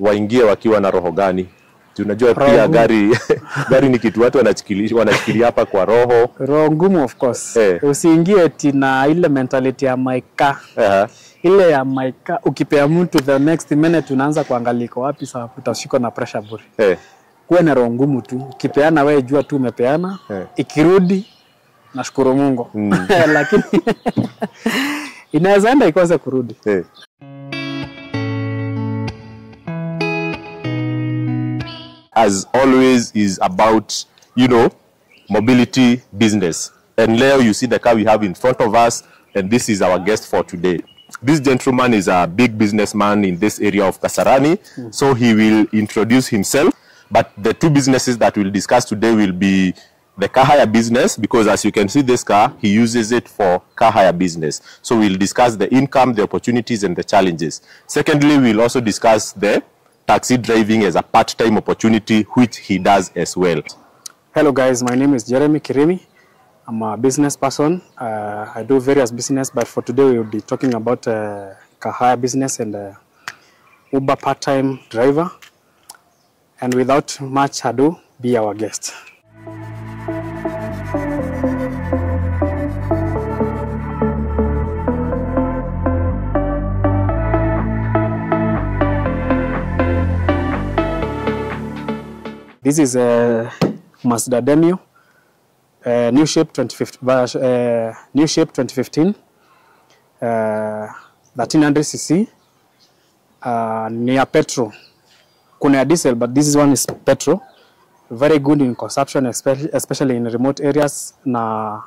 waingie wakiwa na roho gani? Tunajua Roho pia gari gari ni kitu watu wanashikilia wanashikilia hapa kwa roho. roho ngumu of course Eh. usiingie eti na ile mentality ya maika -huh. ile ya maika ukipea mtu the next minute unaanza kuangalia iko wapi sawa utashikwa na pressure bure Eh. kuwe na roho ngumu tu ukipeana wewe jua tu umepeana Eh. ikirudi nashukuru Mungu Mm. lakini inaweza enda ikose kurudi Eh. As always is about you know mobility business. And leo you see the car we have in front of us and this is our guest for today. This gentleman is a big businessman in this area of kasarani so he will introduce himself. But the two businesses that we'll discuss today will be the car hire business because as you can see this car he uses it for car hire business. So we'll discuss the income the opportunities and the challenges. Secondly we'll also discuss the taxi driving as a part-time opportunity which he does as well Hello guys, my name is Jeremy Kirimi. I'm a business person. Uh, I do various business, but for today we will be talking about uh, hire business and uh, Uber part-time driver. And without much ado, be our guest. This is a Mazda Demio, uh, new shape 2015, vers- uh, new shape 2015, uh, 1300cc. Uh, ni ya petrol. Kuna ya diesel, but this one is petrol. Very good in consumption, especially, especially in remote areas, na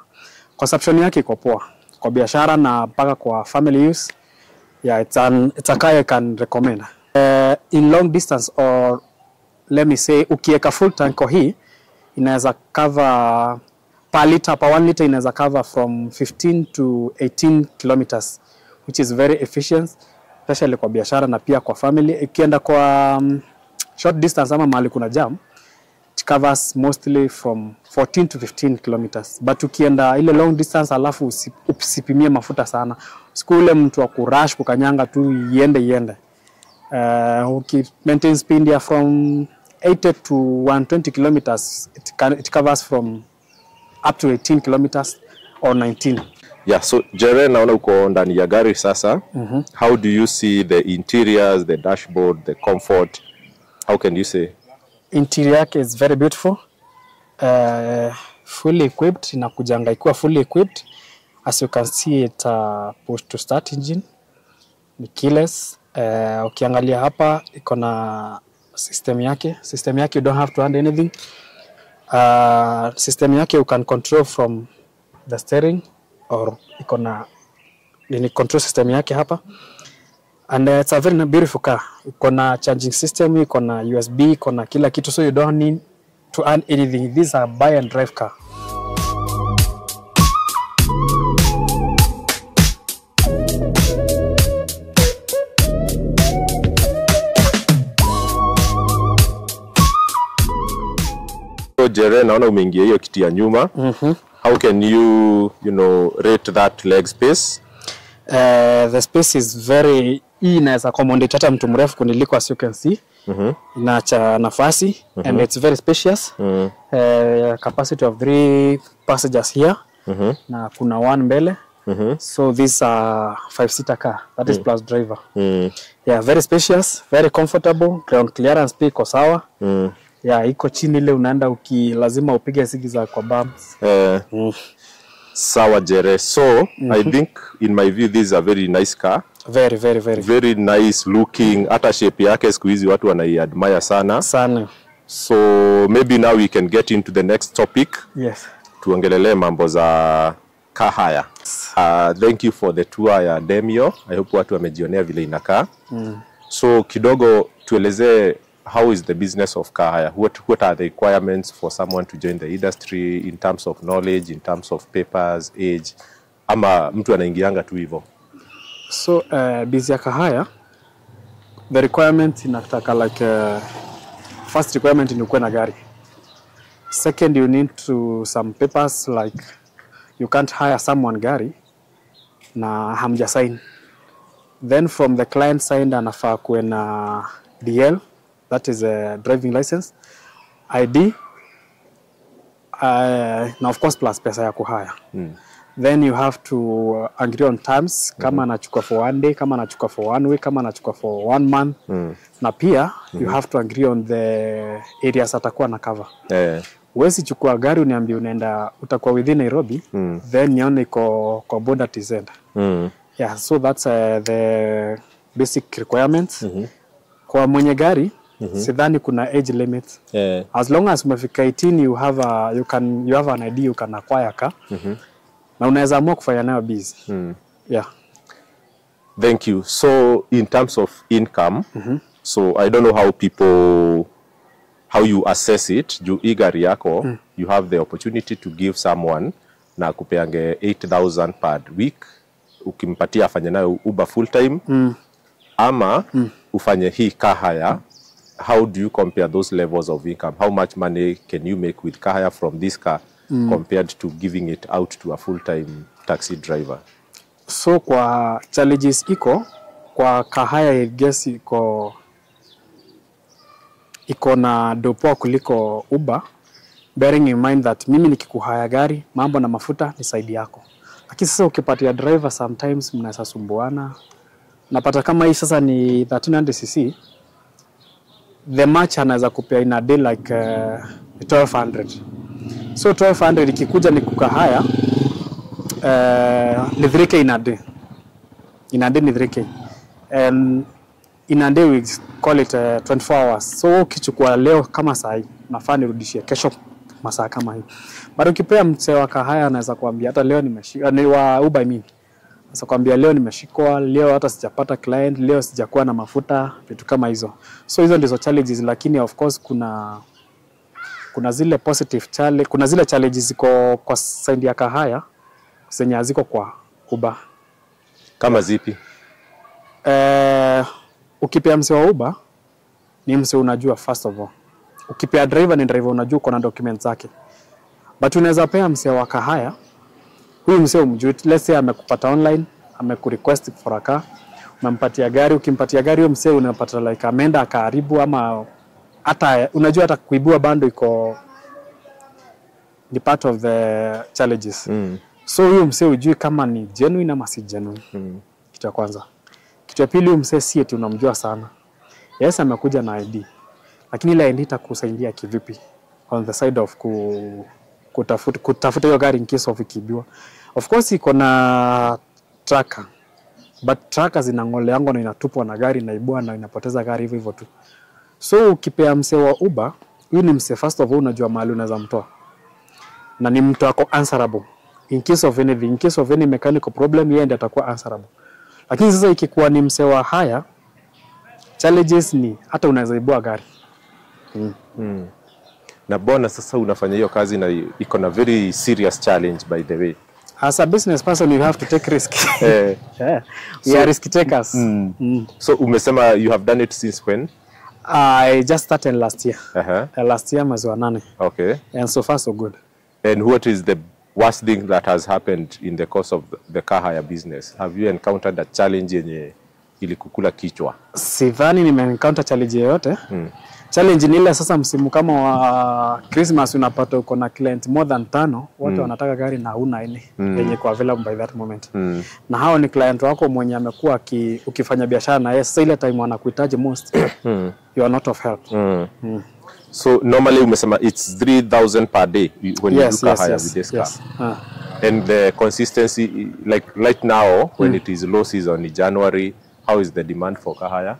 consumption yake iko poa kwa biashara na mpaka kwa family use. Yeah, it's, an, it's a car I can recommend. Uh, in long distance or let me say ukiweka full tank kwa hii inaweza cover per liter per 1 liter inaweza cover from 15 to 18 kilometers which is very efficient especially kwa biashara na pia kwa family. Ikienda kwa um, short distance ama mahali kuna jam it covers mostly from 14 to 15 kilometers. But ukienda ile long distance alafu usi- usipimie mafuta sana siku ule mtu wa kurush kukanyanga tu iende iende. Uh, uki maintain speed ya from 80 to 120 kilometers it, can, it covers from up to 18 kilometers or 19 yeah so jere naona uko ndani ya gari sasa. Mm-hmm. how do you see the interiors the dashboard the comfort? How can you say? Interior yake is very beautiful. Uh, fully equipped inakujanga ikiwa fully equipped. As you can see it uh, push to start engine. Ni keyless. Uh, ukiangalia hapa iko na system yake. System yake you don't have to add anything. Uh, system yake you can control from the steering or iko na ni control system yake hapa. And uh, it's a very beautiful car. Iko na charging system iko na USB iko na kila kitu so you don't need to add anything. This is a buy and drive car jere naona umeingia hiyo kiti ya nyuma mm-hmm. how can you you know rate that leg space Uh, the space is very hii inaweza accommodate hata mtu mrefu kuniliko as you can see mm-hmm. inaacha nafasi mm -hmm. and it's very spacious mm -hmm. uh, capacity of three passengers here Mm -hmm. na kuna one mbele Mm -hmm. so this a five seater car that mm -hmm. is plus driver mm -hmm. yeah very spacious very comfortable ground clearance pia iko sawa mm yeah iko chini ile unaenda uki lazima upige sigi za kwa bumps. Eh, sawa jere. So mm -hmm. i think in my view this is a very nice car. Very very very. Very nice looking. Hata shape yake siku hizi watu wanaiadmire sana. Sana. So maybe now we can get into the next topic. Yes. Tuongelelee mambo za car hire. Uh, thank you for the tour ya demio. I hope watu wamejionea vile inakaa. Mm. so kidogo tuelezee how is the business of car hire what, what are the requirements for someone to join the industry in terms of knowledge in terms of papers age? Ama mtu anaingianga tu hivyo. So uh, busy ya kahaya the requirement inataka like uh, first requirement ni ukuwe na gari. Second you need to some papers like you can't hire someone gari na hamja sign then from the client side anafaa kuwe na DL, that is a driving license, ID, uh, na of course plus pesa ya kuhaya. Then you have to agree on terms kama anachukua for one day, kama anachukua for one week, kama anachukua for one month. Na pia you have to agree on the areas atakuwa na cover. yeah. Huwezi chukua gari uniambie unaenda utakuwa within Nairobi then nione iko kwa border tizenda mm, Yeah, so that's uh, the basic requirements. Kwa mwenye gari sidhani kuna age limit. yeah. As long as umefika 18 you have a, you can you have an ID you can acquire car. Na unaweza amua kufanya nayo busy. Yeah. Thank you. So, in terms of income, mm -hmm. so I don't know how people, how you assess it. Juu hii gari yako, you have the opportunity to give someone na kupeange 8000 per week, ukimpatia afanye nayo Uber full time mm. ama mm. ufanye hii car hire. How do you compare those levels of income? How much money can you make with car hire from this car mm. compared to giving it out to a full time taxi driver? So kwa challenges iko kwa car hire, I guess iko iko na dopoa kuliko Uber bearing in mind that mimi nikikuhaya gari mambo na mafuta ni saidi yako, lakini sasa ukipatia driver sometimes mnaweza sumbuana. Napata kama hii sasa ni 1300cc the match anaweza kupea in a day like uh, 1200 so 1200 ikikuja ni kuka haya uh, ni 3k in a day. In a day ni 3k and in a day we call it uh, 24 hours. So ukichukua leo kama saa hii nafaa nirudishie kesho masaa kama hii. Bado ukipea msee wa kahaya anaweza kuambia hata leo nimeshika ni wa uba mimi sasa kwambia leo nimeshikwa, leo hata sijapata client, leo sijakuwa na mafuta, vitu kama hizo. So hizo ndizo challenges, lakini of course kuna kuna zile positive challenge, kuna zile challenges ziko kwa side ya kahaya zenye haziko kwa Uber. Kama zipi? Eh, ukipea mse wa Uber ni mse unajua first of all. Ukipea driver ni driver unajua uko na documents zake. But unaweza pea mse wa kahaya huyu mse umjui, let's say amekupata online, amekurequest for a car, umempatia gari, ukimpatia gari huyo mse unapata like ameenda akaharibu ama hata unajua hata kuibua bando iko ni part of the challenges. Mm. So huyu mse ujui kama ni genuine ama si genuine. Mm. Kitu ya kwanza. Kitu ya pili, huyu msee si eti unamjua sana. Yes, amekuja na ID, lakini ile ID itakusaidia kivipi on the side of ku, kutafuta kutafuta hiyo gari in case of ikibiwa. Of course iko na tracker but tracker zinang'oleangwa na inatupwa na gari inaibua na inapoteza gari hivyo hivyo tu. So ukipea msee wa Uber, huyu ni msee first of all unajua mahali unaweza mtoa na ni mtu ako answerable in case of anything, in case of any mechanical problem, yeye ndiye atakuwa answerable. Lakini sasa ikikuwa ni msee wa haya, challenges ni hata unaweza ibua gari Na bona sasa unafanya hiyo kazi na iko na very serious challenge by the way. as a business person you have to take risk Eh, yeah. we are risk takers mm. so umesema you have done it since when? I just started last year Uh-huh. uh, last year mwezi wa nane Okay. and so far so good And what is the worst thing that has happened in the course of the car hire business? Have you encountered a challenge yenye ilikukula kichwa? sidhani nimeencounter challenge yoyote mm. Challenge ni ile sasa msimu kama wa Christmas unapata uko na client more than tano wote wanataka gari na huna ile yenye kwa available by that moment Mm. na hao ni client wako mwenye amekuwa ukifanya biashara na yeye sasa ile time wanakuhitaji most you are not of help Mm. So normally umesema it's 3000 per day when you look yes car yes hire yes, with this car. Ah. And the consistency, like right now, when it is low season in January, how is the demand for car hire?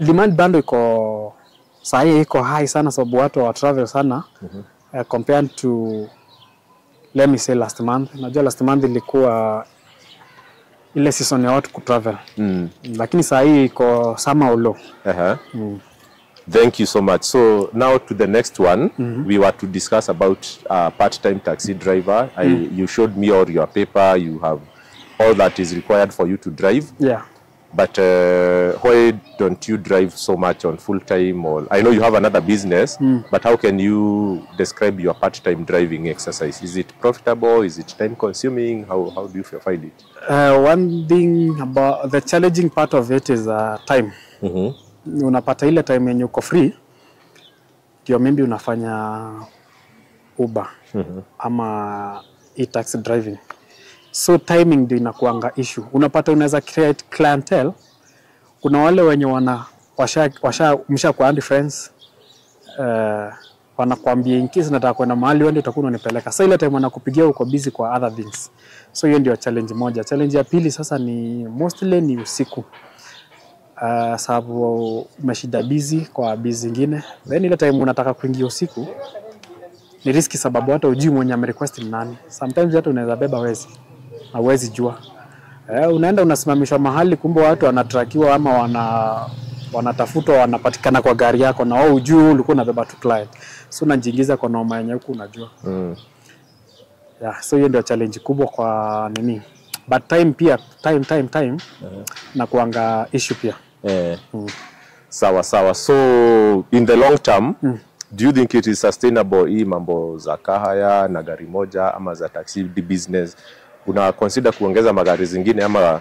demand bando iko sahii iko high sana sababu watu wa travel sana mm -hmm. uh, compared to let me say last month najua last month ilikuwa ile season ya watu kutravel Mm. lakini saa hii iko sama ulo Uh-huh. mm. Thank you so much. So now to the next one, mm -hmm. we were to discuss about uh, part-time taxi driver. I, you showed me all your paper. You have all that is required for you to drive. yeah But uh, why don't you drive so much on full time? Or I know you have another business, mm. but how can you describe your part-time driving exercise? Is it profitable? Is it time-consuming? How how do you find it? uh, one thing about the challenging part of it is uh, time unapata ile time yenye uko free ndio maybe unafanya Uber mm-hmm. ama e-taxi driving so timing ndio inakuanga issue. Unapata unaweza create clientele. Kuna wale wenye wana washa, washa msha kwa kuandi friends uh, wanakwambia in case nataka kwenda mahali wende utakuwa unanipeleka. Sasa ile time wanakupigia uko busy kwa other things. So hiyo ndio challenge moja. Challenge ya pili sasa ni mostly ni usiku. Uh, sababu umeshida busy kwa busy zingine. Then ile time unataka kuingia usiku ni riski sababu hata ujui mwenye amerequest ni nani. Sometimes hata unaweza beba wezi na huwezi jua eh, unaenda unasimamishwa mahali kumbe watu wanatrakiwa ama wana wanatafutwa wanapatikana kwa gari yako na wao ujui ulikuwa unabeba tu client so unajiingiza kwa noma yenye huku unajua Mm. yeah, so hiyo ndio challenge kubwa kwa nini but time pia time time time na kuanga issue pia Eh. Sawa sawa. So in the long term, mm. do you think it is sustainable hii mambo za kahaya na gari moja ama za taxi business? Una consider kuongeza magari zingine ama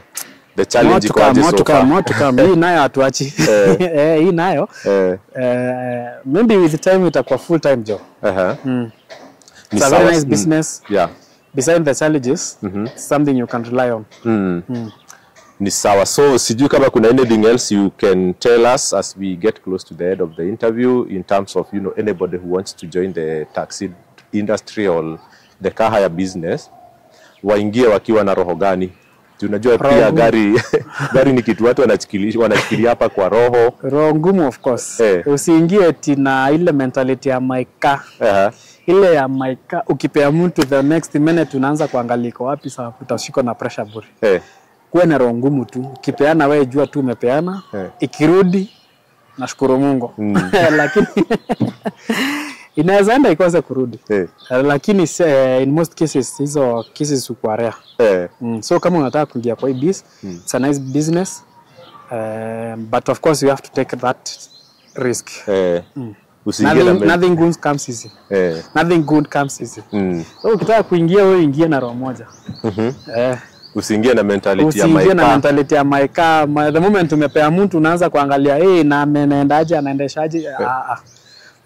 the challenge iko aje so far? hii nayo hatuachi. Eh, hii nayo. Eh, eh, maybe with time itakuwa full time job. Eh eh it's a very nice Mm. business Yeah. beside the challenges it's something you can rely on. Mm. Ni sawa. So sijui kama kuna anything else you can tell us as we get close to the end of the interview in terms of you know anybody who wants to join the taxi industry or the car hire business waingie wakiwa na roho gani? Tunajua pia Roho. gari gari ni kitu watu wanashikilia hapa kwa roho. roho ngumu of course Eh. usiingie eti na ile mentality ya maika uh -huh. ile ya maika ukipea mtu the next minute unaanza kuangalia iko wapi sababu utashikwa na pressure bure Eh. kuwe na roho ngumu tu ukipeana wewe jua tu umepeana Eh. ikirudi nashukuru Mungu mm. lakini inaweza enda ikose kurudi Eh. Uh, lakini se- in most cases hizo cases hukuwa rare Eh. mm. so kama unataka kuingia kwa hii biz it's a nice business uh, but of course you have to take that risk Eh. mm. nothing, nothing good comes easy Eh. nothing good comes easy Mm. so ukitaka kuingia wewe ingia na roho moja eh, Usiingie na mentality ya usiingie na mentality ya maika ma, the moment umepea mtu unaanza kuangalia eh, hey, na amenendaje anaendeshaje ah, ah.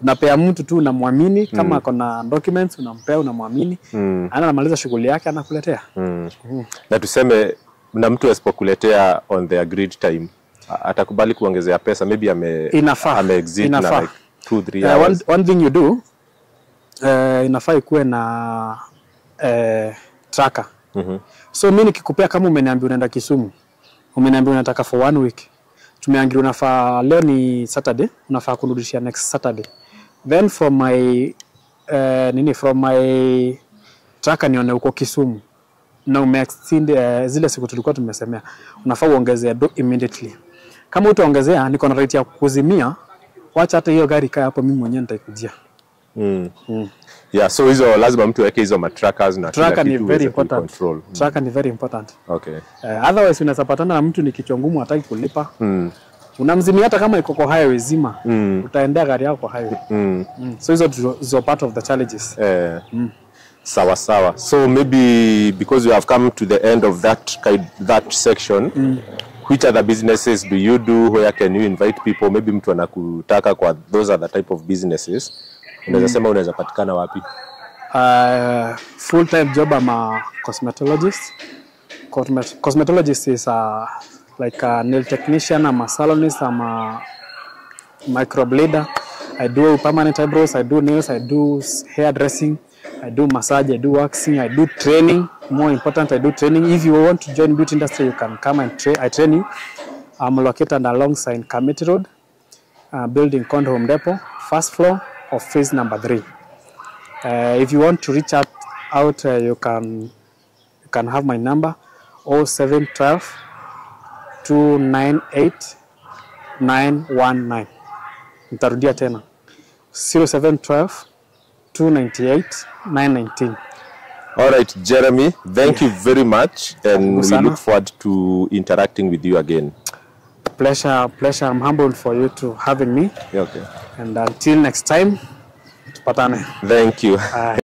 Unapea mtu tu unamwamini kama mm. kona documents unampea unamwamini Mm. ana anamaliza shughuli yake anakuletea Mm. mm. Na tuseme na mtu asipokuletea on the agreed time atakubali kuongezea pesa maybe ame Inafaa. ame exit Inafaa. na like 2 3 Uh, one, one thing you do uh, inafaa ikuwe na uh, tracker mm -hmm. so mimi nikikupea kama umeniambia unaenda Kisumu umeniambia unataka for one week tumeangilia unafaa leo ni Saturday unafaa kunirudishia next Saturday then from my uh, nini from my tracker nione uko Kisumu na umeextend uh, zile siku tulikuwa tumesemea unafaa uongezea do immediately kama utaongezea niko na rate ya kuzimia wacha hata hiyo gari kaa hapo mimi mwenyewe nitaikujia Mm. Mm. Yeah, so hizo lazima mtu aweke hizo matrackers na tracker ni very important Mm. tracker ni very important Okay. uh, otherwise unaweza patana na mtu ni kichwa ngumu hataki kulipa Mm. Unamzimia hata kama iko kwa highway zima Mm. utaendea gari yako kwa highway Mm. mm. so hizo ndizo part of the challenges Eh. mm. Sawa sawa. So maybe because you have come to the end of that kind, that section mm. which other businesses do you do where can you invite people maybe mtu anakutaka kwa those are the type of businesses unaweza sema unaweza patikana wapi uh, full time job ama cosmetologist Cosmet- cosmetologist is a, like a nail technician I'm a salonist I'm a microblader. I do permanent eyebrows I do nails I do hair dressing, I do massage I do waxing I do training. More important I do training. If you want to join beauty industry you can come and train I train you. I'm located alongside Kamiti Road uh, building Condo Home Depot first floor of phase number three. Uh, if you want to reach out, out uh, you can you can have my number 0712 298 919. Nitarudia tena 0712 298 919. all right jeremy thank yeah. you very much and we look forward to interacting with you again Pleasure, pleasure. I'm humbled for you to having me. okay And until next time, tupatane. thank you Bye.